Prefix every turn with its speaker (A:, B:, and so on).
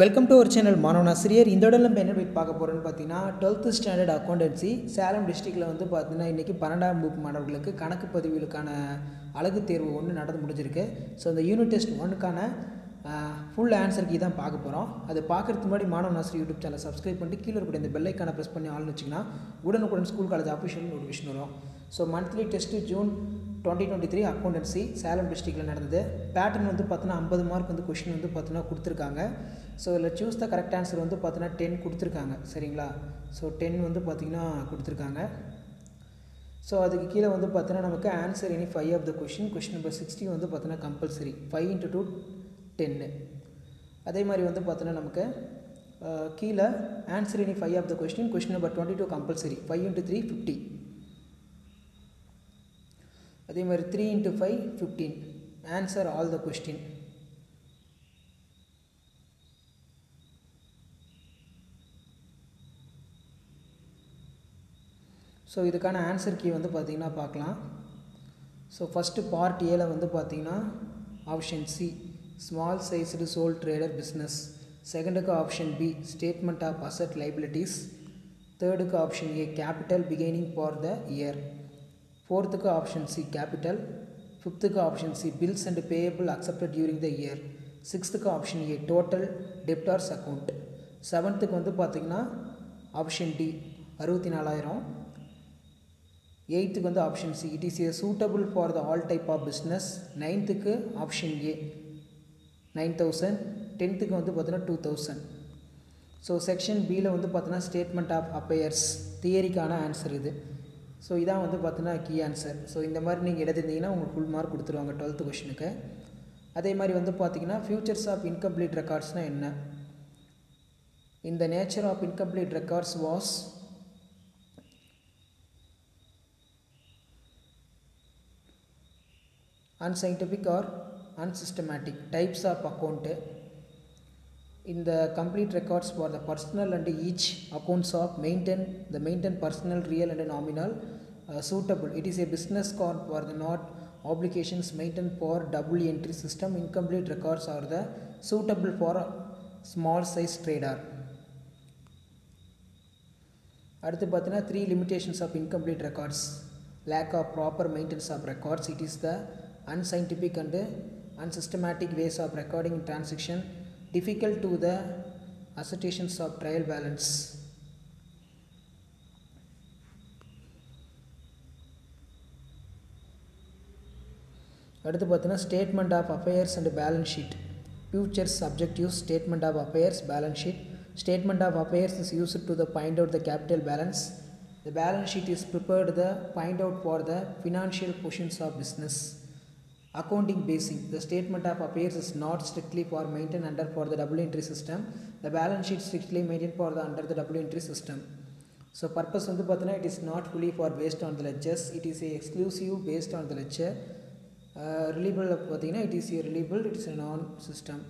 A: Welcome to our channel மாணவனாசிரியர் இந்த இடம் நம்ம என்ன போய் பார்க்க போகிறோம்னு பார்த்தீங்கன்னா டுவெல்த்து ஸ்டாண்டர்ட் அக்கௌண்டன்சி சேலம் டிஸ்ட்ரிக்டில் வந்து பார்த்தீங்கன்னா இன்றைக்கி பன்னெண்டாம் வகுப்பு மாணவர்களுக்கு கணக்கு பதிவுகளுக்கான அழகு தேர்வு ஒன்று நடந்து முடிஞ்சிருக்கு. ஸோ அந்த யூனிட் டெஸ்ட் ஒன்றுக்கான ஃபுல் ஆன்சர் கீ தான் பார்க்க போகிறோம் அது பார்க்குறதுக்கு முன்னாடி மாணவ ஆசிரியர் யூடியூப் சேனல் சப்ஸ்கிரைப் பண்ணிட்டு கீழே இருக்கக்கூடிய இந்த பெல்லைக்கான ப்ரெஸ் பண்ணி ஆள்னு வச்சிங்கன்னா உடனுக்குடன் ஸ்கூல் காலேஜ் அஃபிஷியல் நோட்டிஃபிகேஷன் வரும். So monthly test June twenty twenty three accountancy Salem டிஸ்ட்ரிக்டில் நடந்தது. பேட்டர்ன் வந்து பார்த்தீங்கன்னா ஐம்பது மார்க் வந்து கொஷின் வந்து பார்த்தீங்கன்னா கொடுத்துருக்காங்க. ஸோ இதில் சூஸ் த கரெக்ட் ஆன்சர் வந்து பார்த்தீங்கன்னா டென் கொடுத்துருக்காங்க. சரிங்களா? ஸோ டென் வந்து பார்த்தீங்கன்னா கொடுத்துருக்காங்க. ஸோ அதுக்கு கீழே வந்து பார்த்தீங்கன்னா நமக்கு answer any five of the question question number sixty வந்து பார்த்தீங்கன்னா கம்பல்சரி ஃபைவ் இன்ட்டு டூ டென்னு அதே மாதிரி வந்து பார்த்தீங்கன்னா நமக்கு கீழே answer any five of the question question number twenty two compulsory five into three fifty அதே மாதிரி three into five fifteen answer all the question so இதுக்கான ஆன்சர் கீ வந்து பார்த்திங்கன்னா பார்க்கலாம். ஸோ ஃபஸ்ட்டு பார்ட் ஏல வந்து பார்த்திங்கன்னா option C small sized sole trader business செகண்டுக்கு option B statement of asset liabilities தேர்டுக்கு option A capital beginning for the year ஃபோர்த்துக்கு option C capital ஃபிஃப்த்துக்கு option C bills and payable accepted during the year சிக்ஸ்த்துக்கு option A total debtors account செவன்த்துக்கு வந்து பார்த்தீங்கன்னா option D அறுபத்தி நாலாயிரம் எயித்துக்கு வந்து option C it is a suitable for the all type of business நைன்த்துக்கு option A nine thousand டென்த்துக்கு வந்து பார்த்தீங்கன்னா two thousand so section பியில் வந்து பார்த்தீங்கன்னா ஸ்டேட்மெண்ட் ஆஃப் அப்பேயர்ஸ் தியரிக்கான ஆன்சர் இது. ஸோ இதான் வந்து பார்த்தீங்கன்னா கீ ஆன்சர் ஸோ இந்த மாதிரி நீங்கள் எழுதிருந்தீங்கன்னா உங்களுக்கு ஃபுல் மார்க் கொடுத்துருவாங்க டுவெல்த்து கொஷனுக்கு அதே மாதிரி வந்து பார்த்தீங்கன்னா ஃபியூச்சர்ஸ் ஆஃப் இன்கம்ப்ளீட் ரெக்கார்ட்ஸ்னால் என்ன? இந்த nature of incomplete records was unscientific or unsystematic types of account in the complete records for the personal and each accounts of maintain the maintain personal real and nominal uh, suitable it is a business card for the not obligations maintained for double entry system incomplete records are the suitable for a small size trader அடுத்து பார்த்தீங்கன்னா three limitations of incomplete records lack of proper maintenance of records it is the unscientific and unsystematic ways of recording transaction difficult to the assertions of trial balance அடுத்து பார்த்தீங்கன்னா statement of affairs and balance sheet futures objectives statement of affairs balance sheet statement of affairs is used to the find out the capital balance The balance sheet is prepared the find out for the financial positions of business. Accounting basic. The statement of affairs is not strictly for maintained under for the double entry system. The balance sheet strictly maintained for the under the double entry system. So purpose வந்து பார்த்தீங்கன்னா it is not fully for based on the ledgers it is a exclusive based on the ledger reliable பார்த்தீங்கன்னா it is a reliable it is a non system